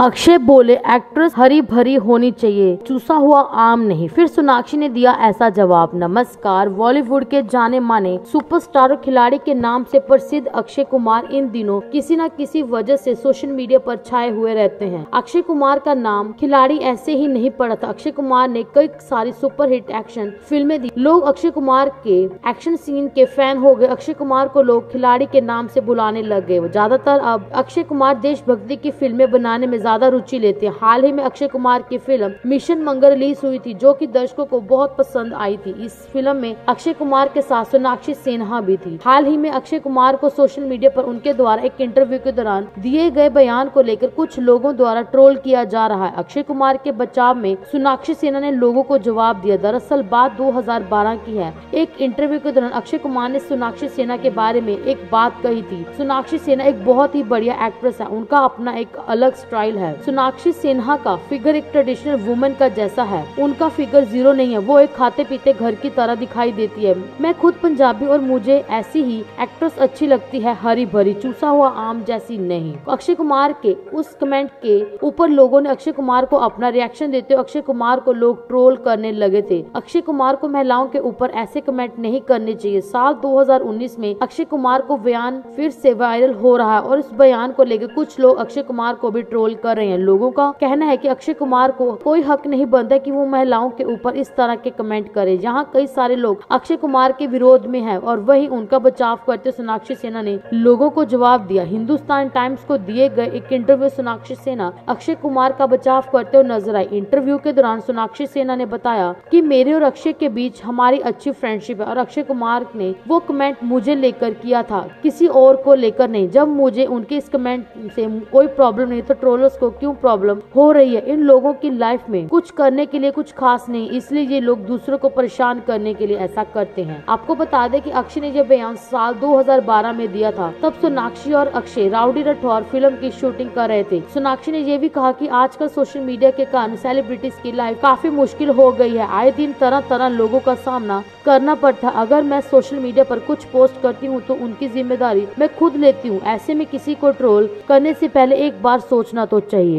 अक्षय बोले, एक्ट्रेस हरी भरी होनी चाहिए। चूसा हुआ आम नहीं। फिर सोनाक्षी ने दिया ऐसा जवाब, नमस्कार, बॉलीवुड के जाने माने सुपरस्टार और खिलाड़ी के नाम से प्रसिद्ध अक्षय कुमार इन दिनों किसी न किसी वजह से सोशल मीडिया पर छाए हुए रहते हैं। अक्षय कुमार का नाम खिलाड़ी ऐसे ही नहीं पड़ा था। अक्षय कुमार ने कई सारी सुपरहिट एक्शन फ़िल्में दी। लोग अक्षय कुमार के एक्शन सीन के फ़ैन हो गए। अक्षय कुमार को लोग खिलाड़ी के नाम से बुलाने लग गए। ज़्यादातर अब अक्षय कुमार देशभक्ति की फ़िल्में बनाने में ज़्यादा रुचि लेते हैं। हाल ही में अक्षय कुमार की फ़िल्म मिशन मंगल रिलीज़ हुई थी, जो कि दर्शकों को बहुत पसंद आई थी। इस फ़िल्म में अक्षय कुमार के साथ सोनाक्षी सिन्हा भी थी। हाल ही में अक्षय कुमार को सोशल मीडिया पर उनके द्वारा एक इंटरव्यू के दौरान दिए गए बयान को लेकर कुछ लोगों द्वारा ट्रोल किया जा रहा है। अक्षय कुमार के बचाव में सोनाक्षी सिन्हा ने लोगों को जवाब दिया। दरअसल, बात 2012 की है। एक इंटरव्यू के दौरान अक्षय कुमार ने सोनाक्षी सिन्हा के बारे में एक बात कही थी। सोनाक्षी सिन्हा एक बहुत ही बढ़िया एक्ट्रेस है। उनका अपना एक अलग स्टाइल है। सोनाक्षी सिन्हा का फिगर एक ट्रेडिशनल वुमेन का जैसा है। उनका फिगर ज़ीरो नहीं है। वो एक खाते पीते घर की तरह दिखाई देती है। मैं खुद पंजाबी और मुझे ऐसी ही एक्ट्रेस अच्छी लगती है। हरी भरी, चूसा हुआ आम जैसी नहीं। अक्षय कुमार के उस कमेंट के ऊपर लोगों ने अक्षय कुमार को अपना रिएक्शन देते हुए अक्षय कुमार को लोग ट्रोल करने लगे थे। अक्षय कुमार को महिलाओं के ऊपर ऐसे कमेंट नहीं करने चाहिए। साल 2019 में अक्षय कुमार को बयान फिर से वायरल हो रहा है और इस बयान को लेकर कुछ लोग अक्षय कुमार को भी ट्रोल कर रहे हैं। लोगों का कहना है कि अक्षय कुमार को कोई हक नहीं बनता कि वो महिलाओं के ऊपर इस तरह के कमेंट करे, जहाँ कई सारे लोग अक्षय कुमार के विरोध में हैं और वही उनका बचाव करते सोनाक्षी सेना ने लोगों को जवाब दिया। हिंदुस्तान टाइम्स को दिए गए एक इंटरव्यू सोनाक्षी सेना अक्षय कुमार का बचाव करते हुए नज़र आई। इंटरव्यू के दौरान सोनाक्षी सेना ने बताया कि मेरे और अक्षय के बीच हमारी अच्छी फ्रेंडशिप है और अक्षय कुमार ने वो कमेंट मुझे लेकर किया था, किसी और को लेकर नहीं। जब मुझे उनके इस कमेंट से कोई प्रॉब्लम नहीं तो ट्रोलर्स को क्यों प्रॉब्लम हो रही है इन लोगों की लाइफ में? कुछ करने के लिए कुछ खास नहीं, इसलिए ये लोग दूसरों को परेशान करने के लिए ऐसा करते हैं। आपको बता दें कि अक्षय ने जब बयान साल 2012 में दिया था, तब सोनाक्षी और अक्षय राउडी राठौर फ़िल्म की शूटिंग कर रहे थे। सोनाक्षी ने यह भी कहा कि आजकल सोशल मीडिया के कारण सेलिब्रिटीज की लाइफ काफ़ी मुश्किल हो गई है। आए दिन तरह तरह लोगों का सामना करना पड़ता अगर मैं सोशल मीडिया पर कुछ पोस्ट करती हूँ तो उनकी ज़िम्मेदारी मैं खुद लेती हूँ। ऐसे में किसी को ट्रोल करने से पहले एक बार सोचना तो चाहिए